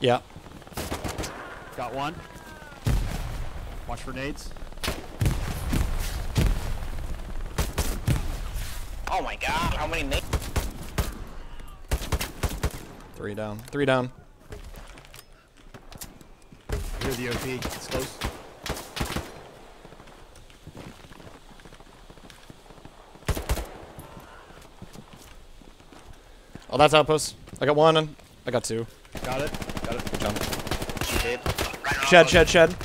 Yeah. Got one. Watch for nades. Oh my god, how many nades? Three down. Three down. I hear the OP. It's close. Oh, that's outpost. I got one. I got two. Got it. Got it. Jump. She. Shed, shed, shed.